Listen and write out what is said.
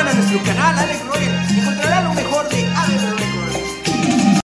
suscriban a nuestro canal Alex